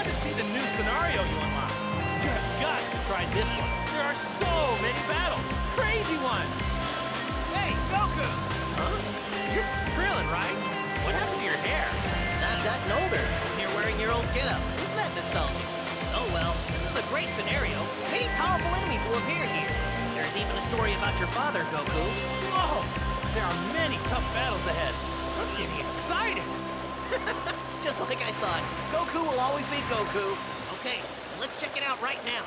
want to see the new scenario you unlocked. You have got to try this one. There are so many battles. Crazy ones. Hey, Goku! Huh? You're Krillin, right? What happened to your hair? Not gotten older. You're wearing your old getup. Isn't that nostalgic? Oh well, this is a great scenario. Many powerful enemies will appear here. There's even a story about your father, Goku. Whoa! There are many tough battles ahead. I'm getting excited. Just like I thought. Goku will always be Goku. Okay, let's check it out right now.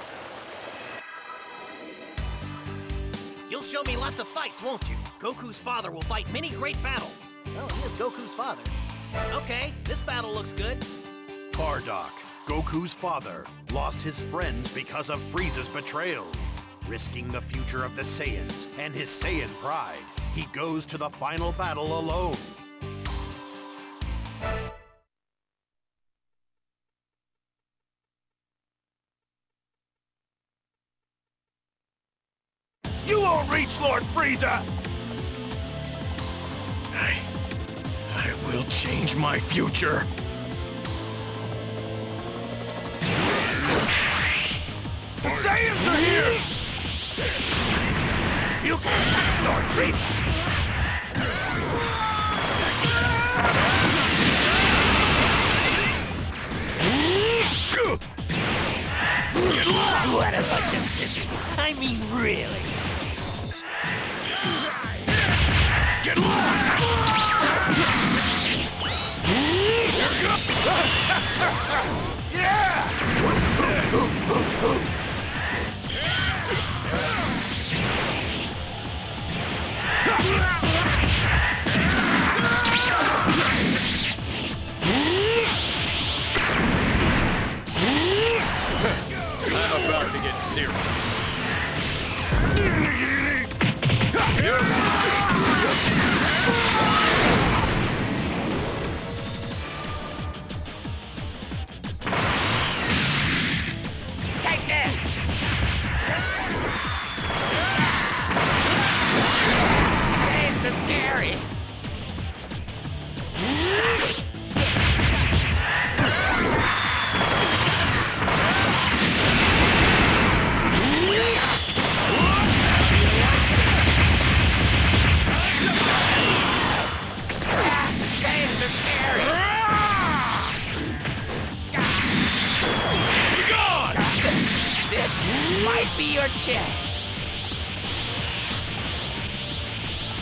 You'll show me lots of fights, won't you? Goku's father will fight many great battles. Well, he is Goku's father. Okay, this battle looks good. Bardock, Goku's father, lost his friends because of Frieza's betrayal. Risking the future of the Saiyans and his Saiyan pride, he goes to the final battle alone. You won't reach Lord Frieza! I... I will change my future. The Saiyans are here! You can't touch Lord Frieza! What a bunch of sissies. I mean, really. Get lost! Yeah! What's this? I'm serious. Your chance.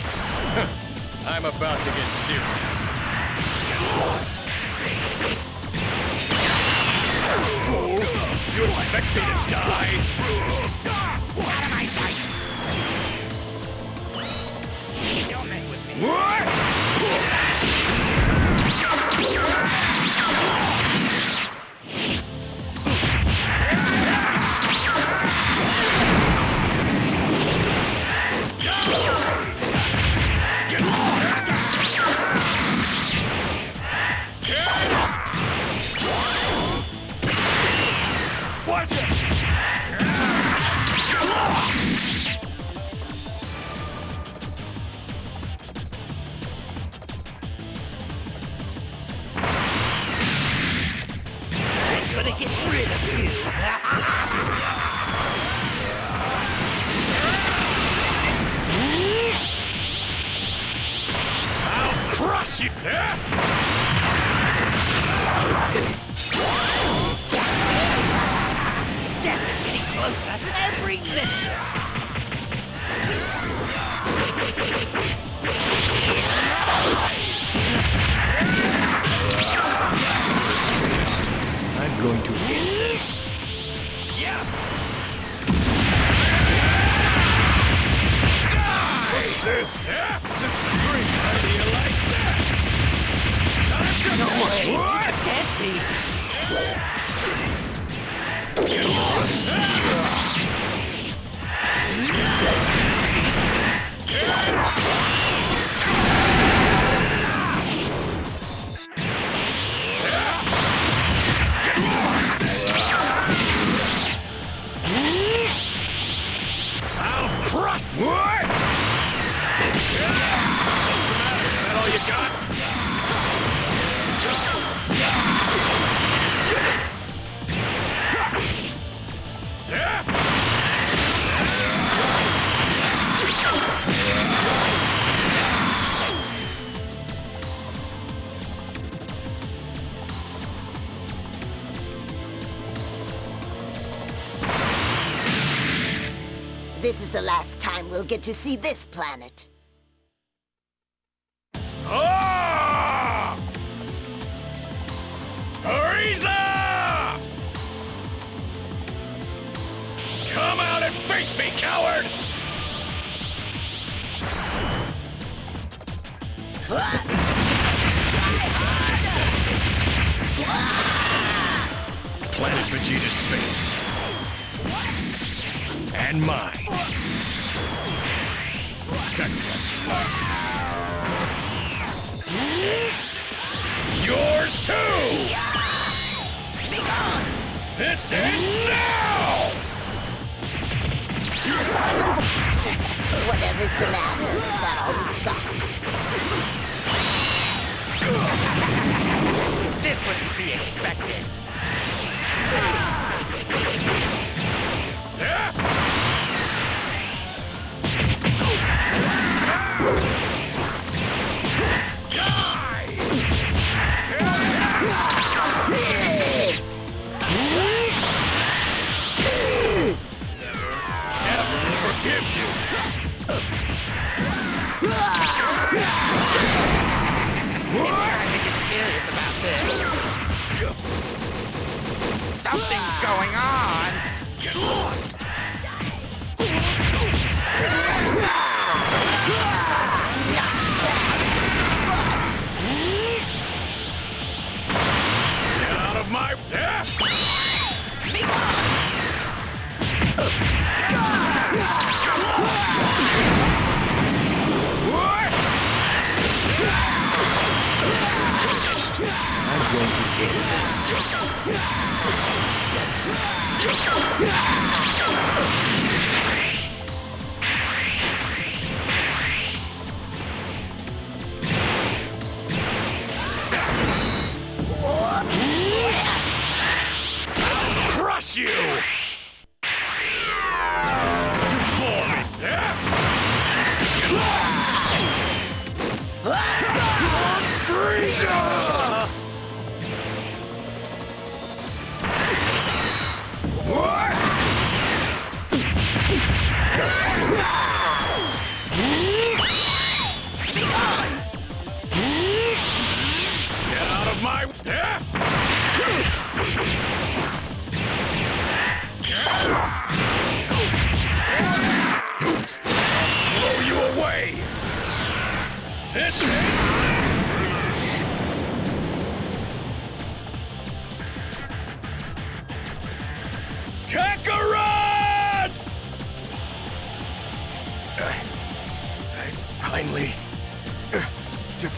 I'm about to get serious. Fool! You expect me to die? Get to see this planet.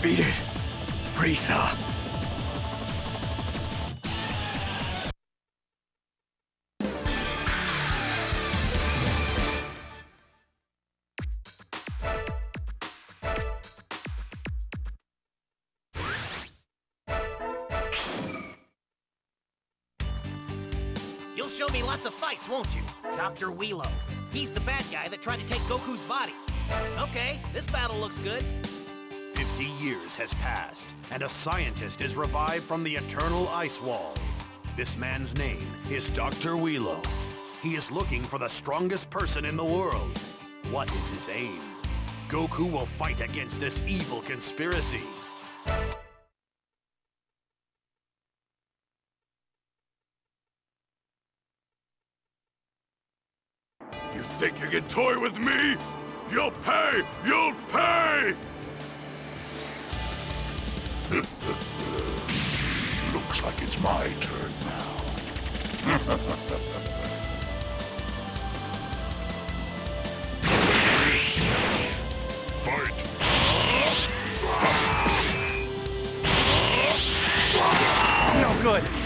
Defeated Frieza. You'll show me lots of fights, won't you? Dr. Wheelo. He's the bad guy that tried to take Goku's body. Okay, this battle looks good. Fifty years has passed, and a scientist is revived from the eternal ice wall. This man's name is Dr. Wheelo. He is looking for the strongest person in the world. What is his aim? Goku will fight against this evil conspiracy. You think you can toy with me? You'll pay! You'll pay! Looks like it's my turn now. Fight! No good.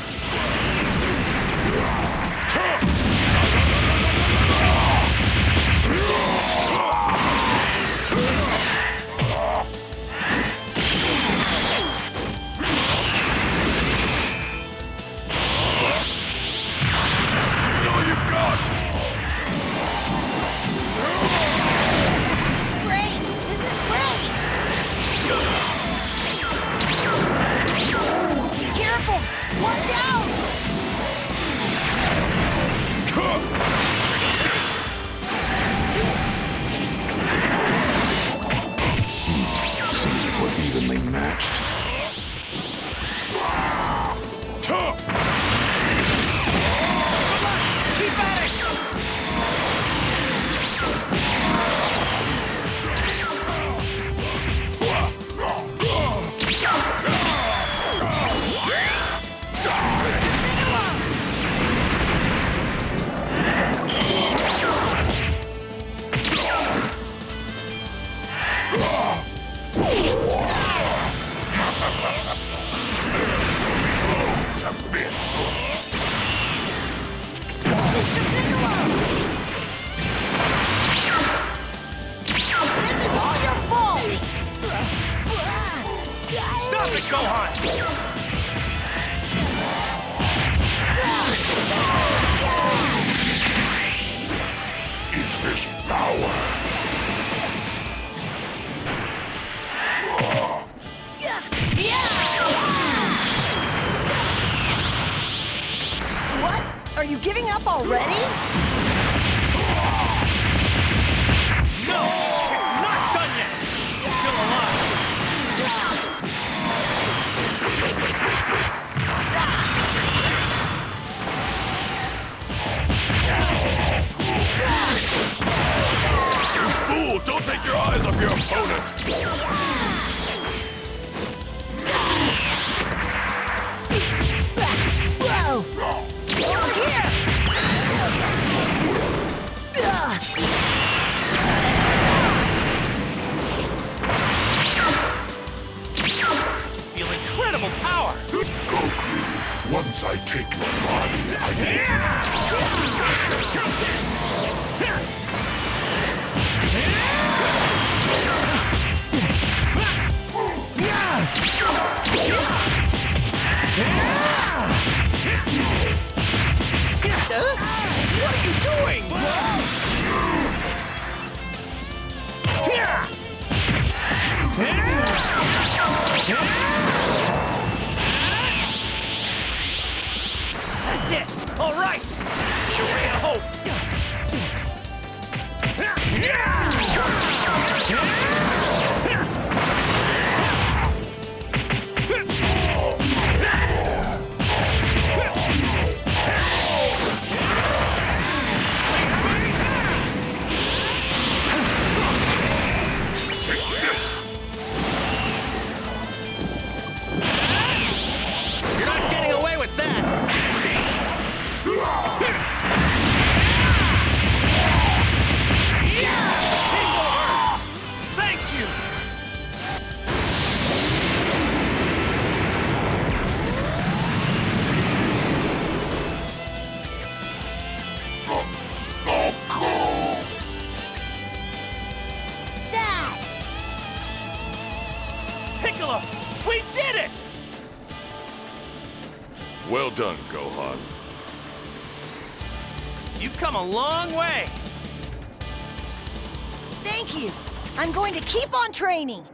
On training!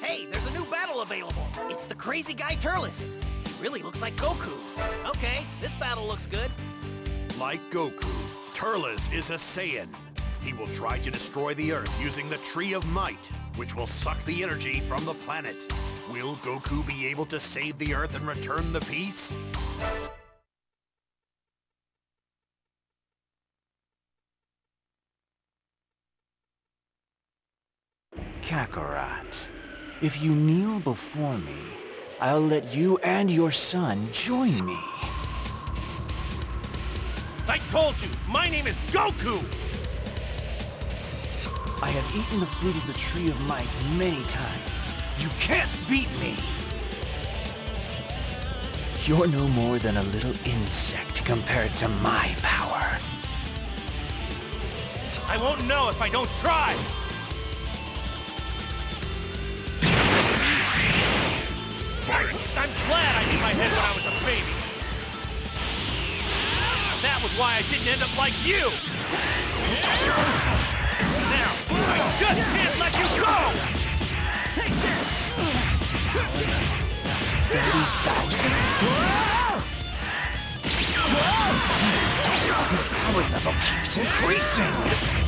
Hey, there's a new battle available. It's the crazy guy Turles. He really looks like Goku. Okay, this battle looks good. Like Goku, Turles is a Saiyan. He will try to destroy the Earth using the Tree of Might, which will suck the energy from the planet. Will Goku be able to save the Earth and return the peace? Kakarot, if you kneel before me, I'll let you and your son join me. I told you, my name is Goku! I have eaten the fruit of the Tree of Might many times. You can't beat me! You're no more than a little insect compared to my power. I won't know if I don't try! Fight! I'm glad I hit my head when I was a baby. That was why I didn't end up like you! Now, I just can't let you go! Thirty thousand? What's with him? His power level keeps increasing.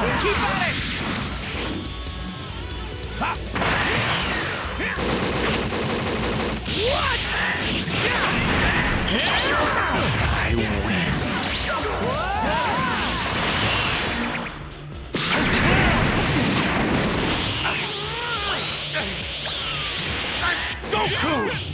Keep at it! Ha! I win. This is it! I'm Goku!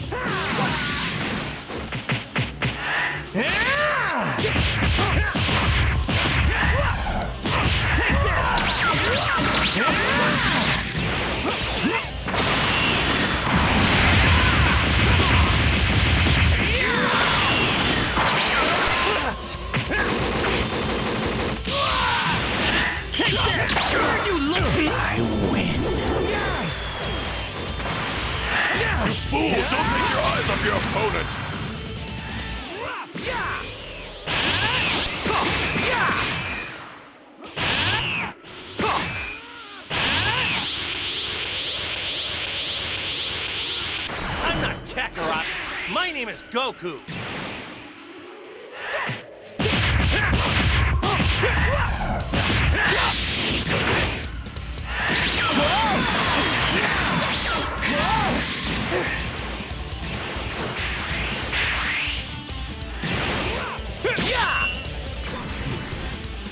Your eyes off your opponent! I'm not Kakarot. My name is Goku.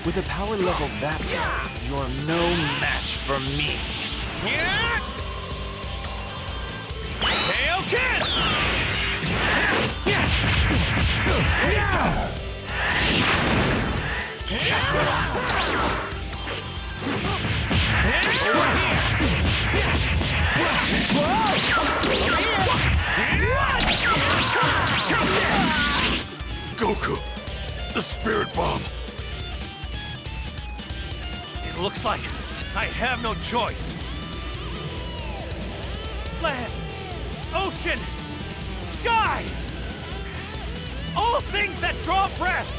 With a power level that low, you're no match for me. Yeah! Kaioken! Goku! The Spirit Bomb! Looks like I have no choice. Land, ocean, sky! All things that draw breath!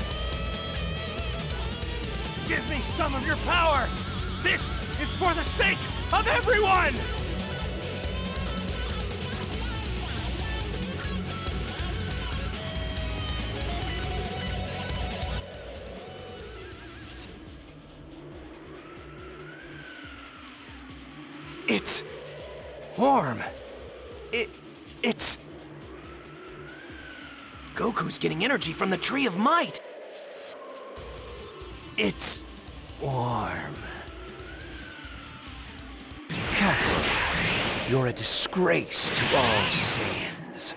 Give me some of your power! This is for the sake of everyone! Warm. It it's Goku's getting energy from the Tree of Might. It's warm. Kakarot, you're a disgrace to all Saiyans.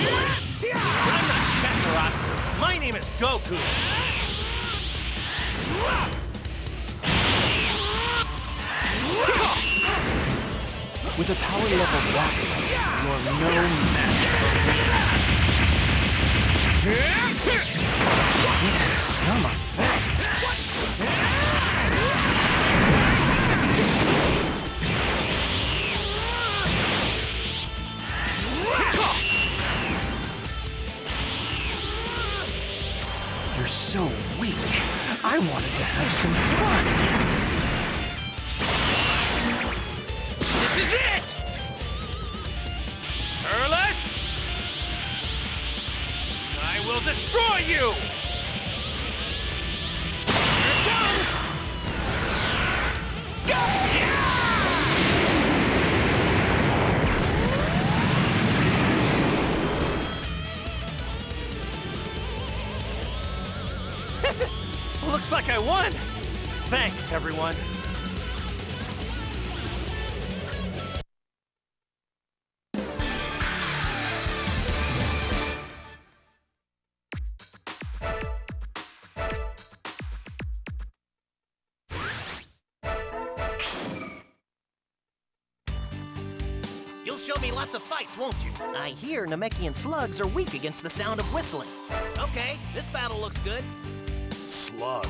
I'm not Kakarot. My name is Goku. With a power level that low, you're no match for me. It some effect. You're so weak. I wanted to have some fun. This is it! Turles! I will destroy you! Here it comes! Looks like I won! Thanks, everyone. I hear Namekian slugs are weak against the sound of whistling. Okay, this battle looks good. Slug,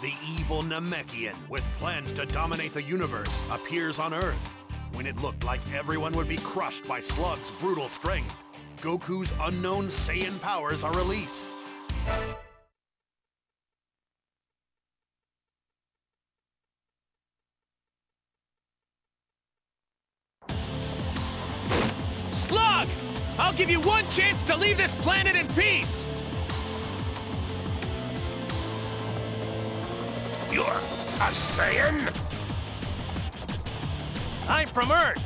the evil Namekian with plans to dominate the universe, appears on Earth. When it looked like everyone would be crushed by Slug's brutal strength, Goku's unknown Saiyan powers are released. Leave this planet in peace! You're a Saiyan? I'm from Earth!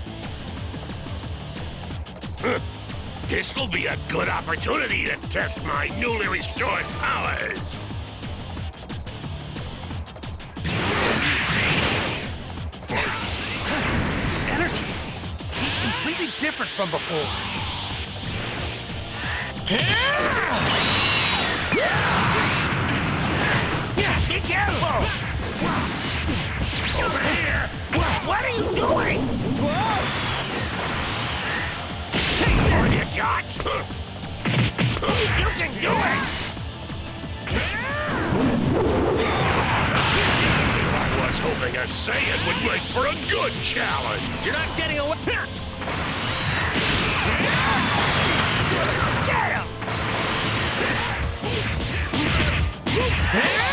This'll be a good opportunity to test my newly restored powers. This energy, he's completely different from before. Be careful! Over here! What are you doing? All you got? You can do it! I was hoping a Saiyan would make for a good challenge. You're not getting away. Hey!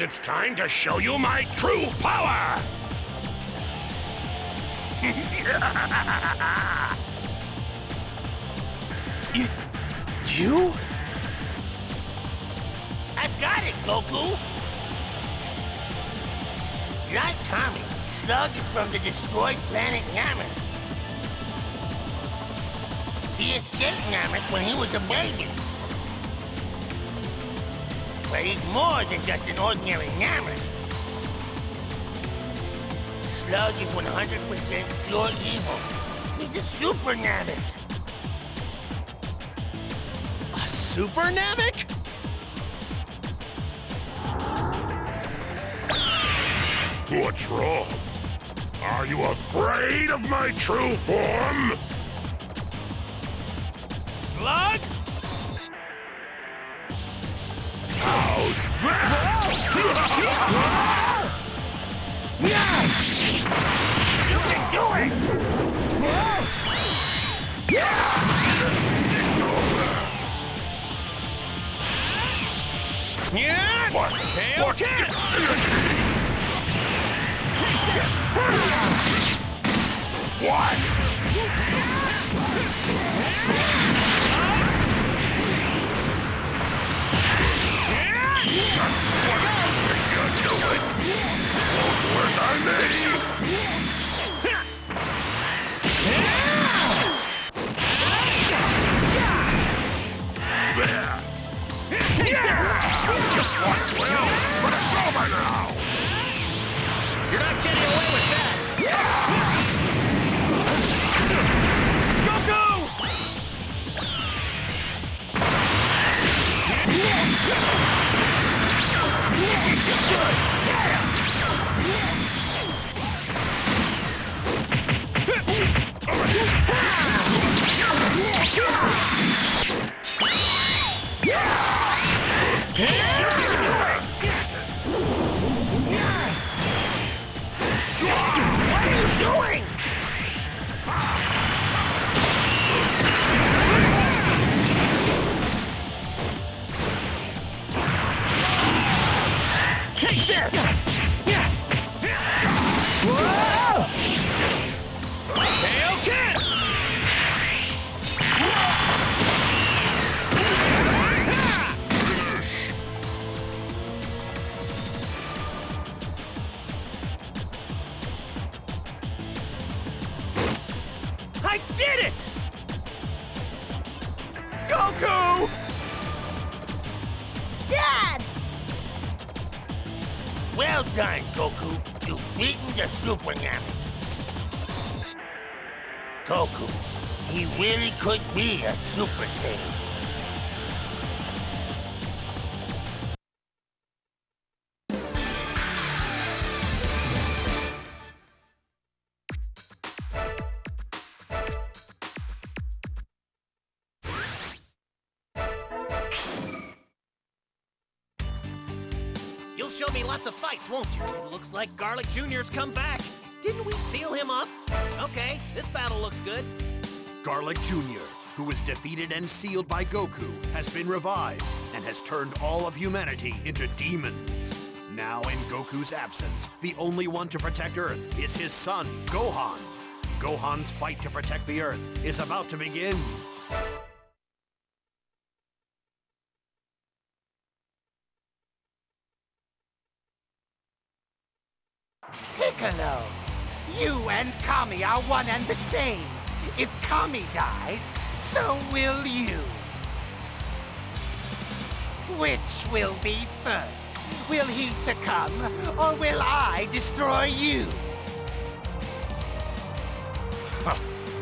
It's time to show you my true power! You? I've got it, Goku! Like Kami, Slug is from the destroyed planet Namek. He escaped Namek when he was a baby. But he's more than just an ordinary Namek. Slug is 100% pure evil. He's a super Namek. A super Namek? What's wrong? Are you afraid of my true form? Slug? Yeah? What? Tail What's kick! What? Just what else think you're doing? Won't work on me. There. What will, be a Super Saiyan. You'll show me lots of fights, won't you? It looks like Garlic Jr.'s come back. Didn't we seal him up? Okay, this battle looks good. Garlic Jr., who was defeated and sealed by Goku, has been revived and has turned all of humanity into demons. Now, in Goku's absence, the only one to protect Earth is his son, Gohan. Gohan's fight to protect the Earth is about to begin. Piccolo! You and Kami are one and the same. If Kami dies, so will you. Which will be first? Will he succumb, or will I destroy you?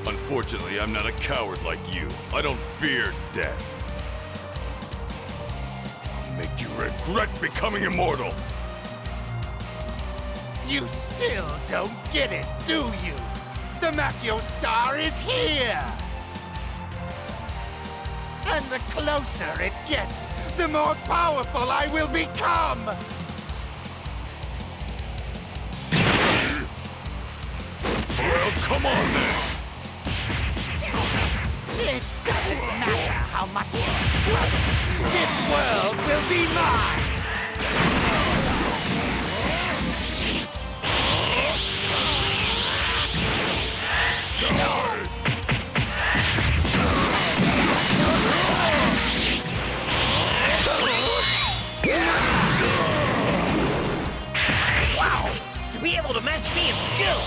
Unfortunately, I'm not a coward like you. I don't fear death. I'll make you regret becoming immortal. You still don't get it, do you? The Makyo Star is here! And the closer it gets, the more powerful I will become! Well, come on then. It doesn't matter how much you struggle. This world will be mine! Be able to match me in skill!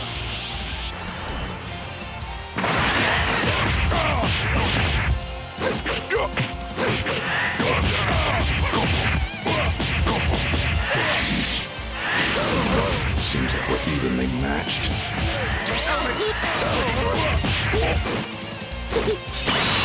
Seems like we're evenly matched.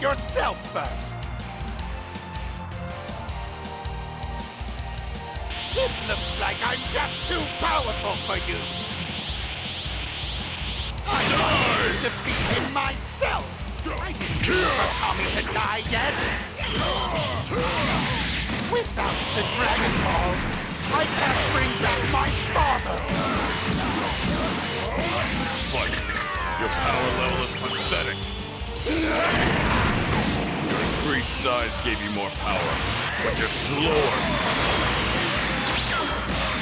yourself first. It looks like I'm just too powerful for you. I defeat him myself. I didn't for Kami to die yet. Without the Dragon Balls, I can't bring back my father. Fight. Your power level is pathetic. Increased size gave you more power, but you're slower.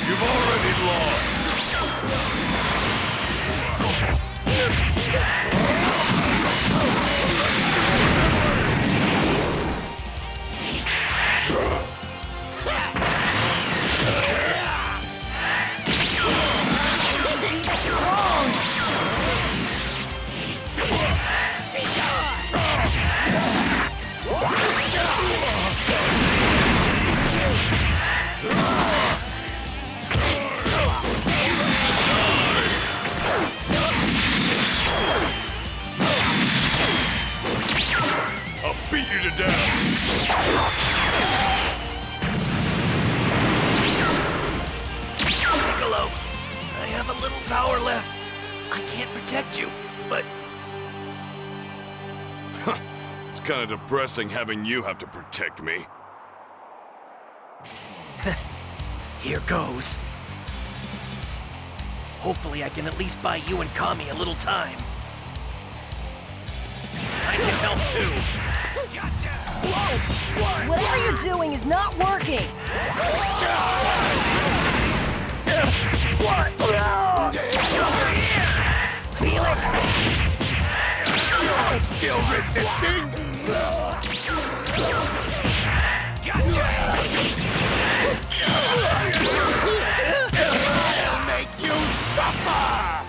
You've already lost. I'll beat you to death. Piccolo, I have a little power left. I can't protect you, but It's kind of depressing having you have to protect me. here goes. Hopefully I can at least buy you and Kami a little time. I can help too. Whatever you're doing is not working! Stop! You're still resisting? I'll make you suffer!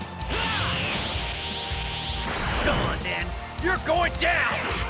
Come on, then. You're going down!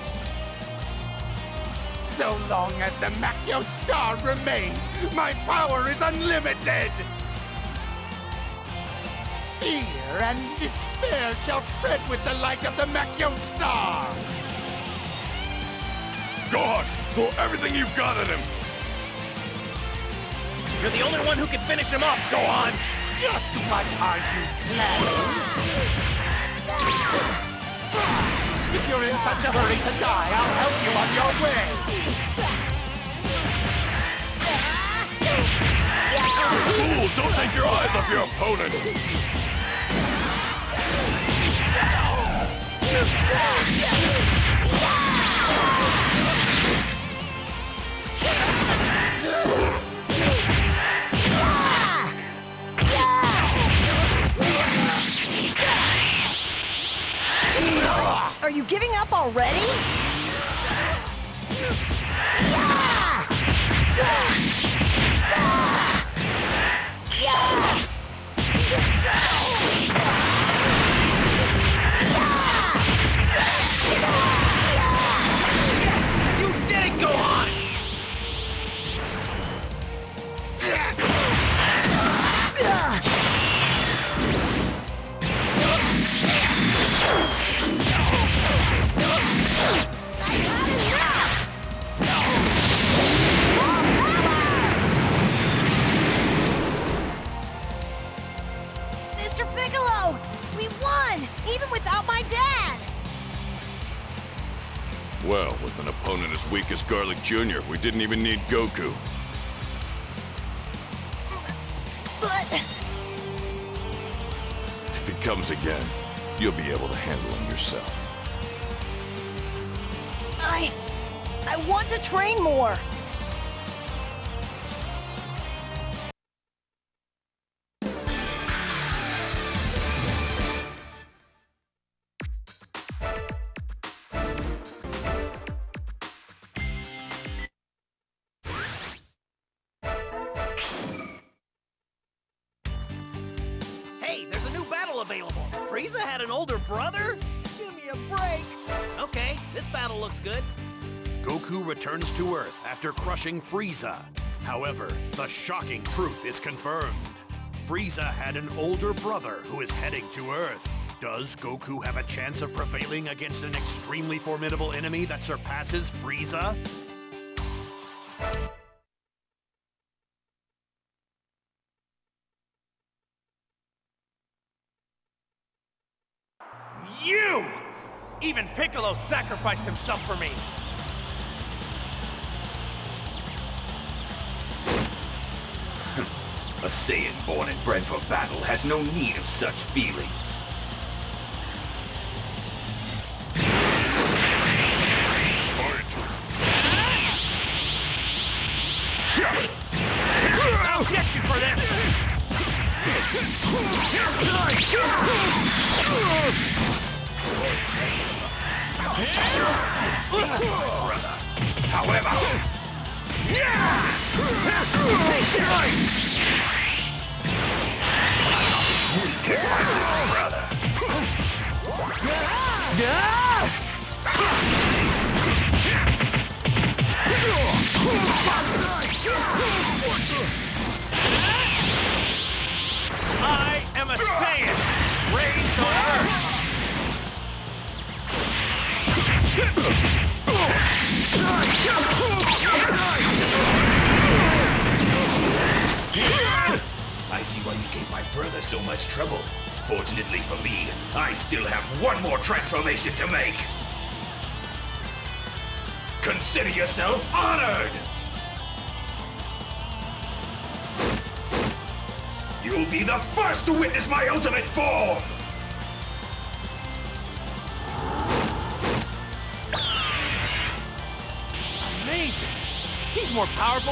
So long as the Makyo Star remains, my power is unlimited! Fear and despair shall spread with the light of the Makyo Star! Gohan, throw everything you've got at him! You're the only one who can finish him off, Gohan! Just what are you planning? If you're in such a hurry to die, I'll help you on your way! Fool, don't take your eyes off your opponent! Are you giving up already? You Mr. Piccolo! We won! Even without my dad! Well, with an opponent as weak as Garlic Jr., we didn't even need Goku. But... If he comes again, you'll be able to handle him yourself. I... I want to train more! Crushing Frieza. However, the shocking truth is confirmed. Frieza had an older brother who is heading to Earth. Does Goku have a chance of prevailing against an extremely formidable enemy that surpasses Frieza? You! Even Piccolo sacrificed himself for me! A Saiyan born and bred for battle has no need of such feelings.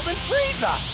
Than Frieza!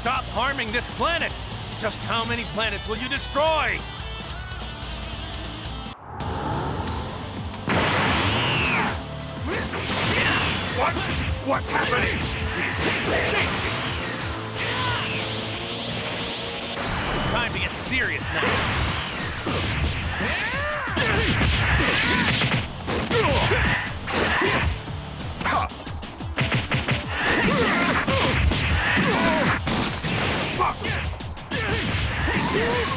Stop harming this planet! Just how many planets will you destroy? what? What's happening? He's changing. It's time to get serious now. Yeah.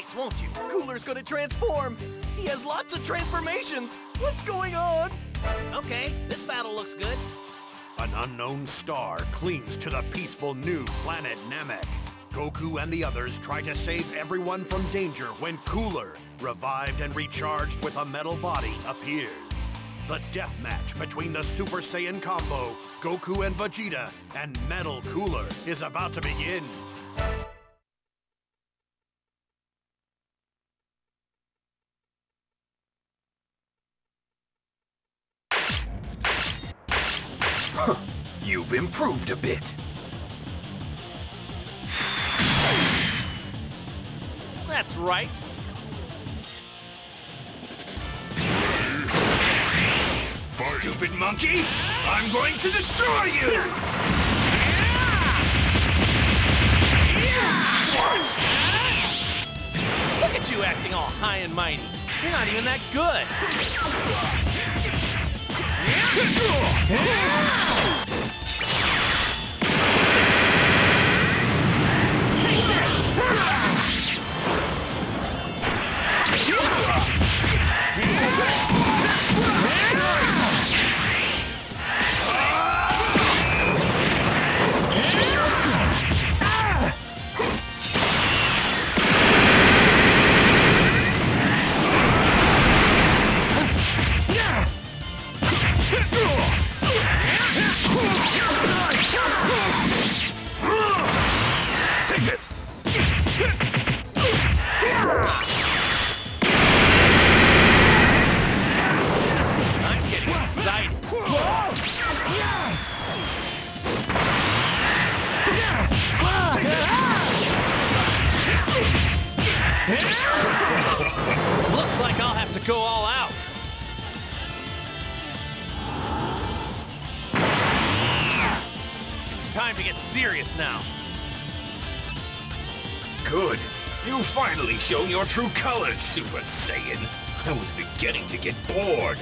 Me fights, won't you? Cooler's gonna transform. He has lots of transformations. What's going on? Okay, this battle looks good. An unknown star clings to the peaceful new planet Namek. Goku and the others try to save everyone from danger when Cooler, revived and recharged with a metal body, appears. The death match between the Super Saiyan combo, Goku and Vegeta, and Metal Cooler is about to begin. Improved. a bit. That's right. Stupid monkey! I'm going to destroy you! What? Look at you acting all high and mighty. You're not even that good. I'm finally shown your true colors, Super Saiyan. I was beginning to get bored.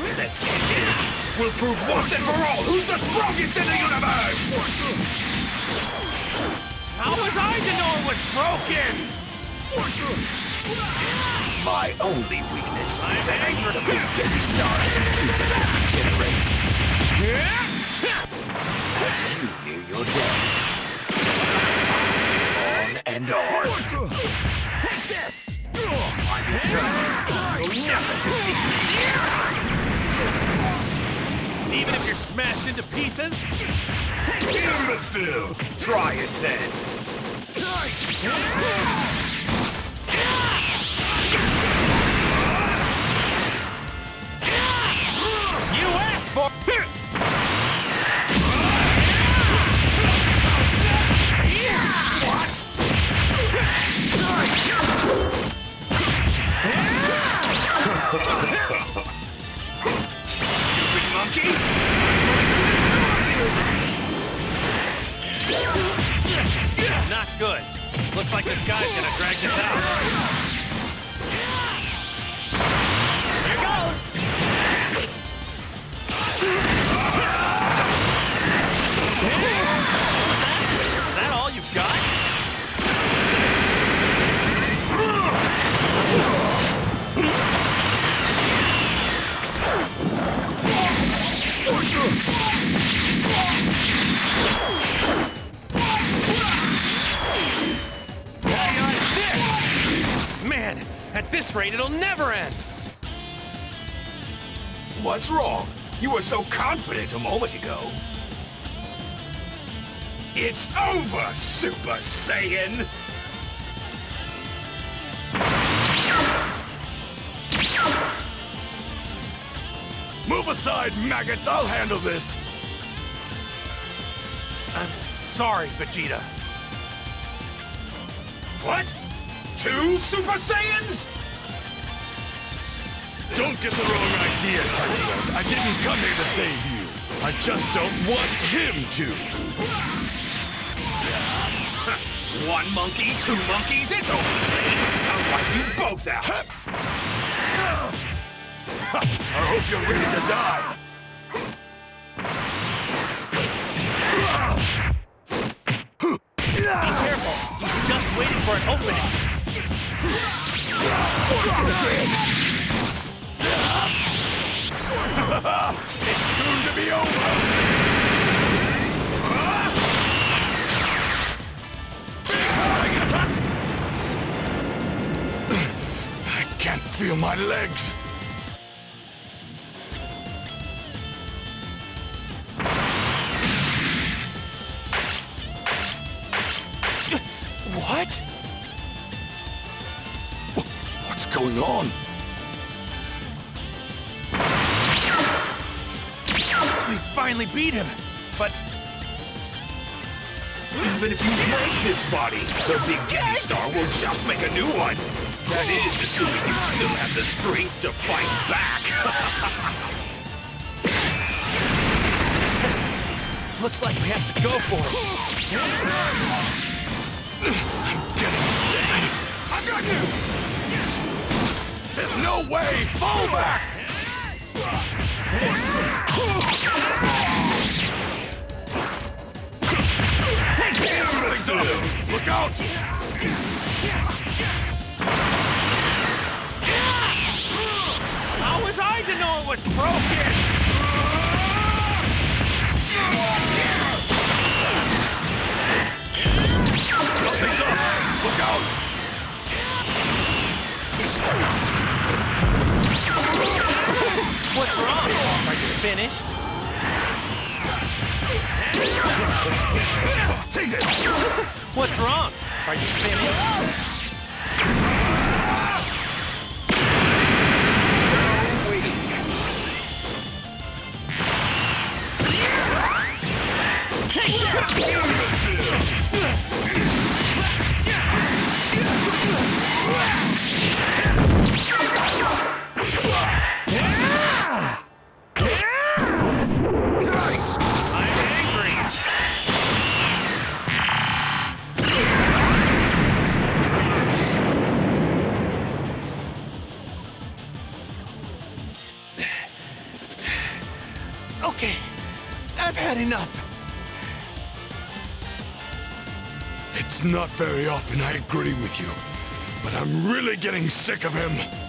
Let's end this. We'll prove once and for all who's the strongest in the universe! How was I to know it was broken? My only weakness is that I need the big Gete Star's computer to regenerate. As you near your death, and on. I'm determined. You'll never. Even if you're smashed into pieces? Imbecile! Try it then. You asked for Stupid monkey! To destroy you! Not good. Looks like this guy's gonna drag this out. This rate, it'll never end. What's wrong? You were so confident a moment ago. It's over, Super Saiyan! Move aside, maggots! I'll handle this! I'm sorry, Vegeta. What? Two Super Saiyans? Don't get the wrong idea, Kakarot. I didn't come here to save you. I just don't want him to. One monkey, two monkeys, it's all the same. I'll wipe you both out. I hope you're ready to die. Be careful. He's just waiting for an opening. It's soon to be over. I can't feel my legs. Finally beat him, but Even if you break this body, the Big Gete Star will just make a new one. That is, assuming you still have the strength to fight back. looks like we have to go for it. I'm getting dizzy. I got you! There's no way! Fall back! Look out! How was I to know it was broken? Finished? What's wrong? Are you finished? I'm not very often I agree with you, but I'm really getting sick of him.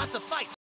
Lots of fights,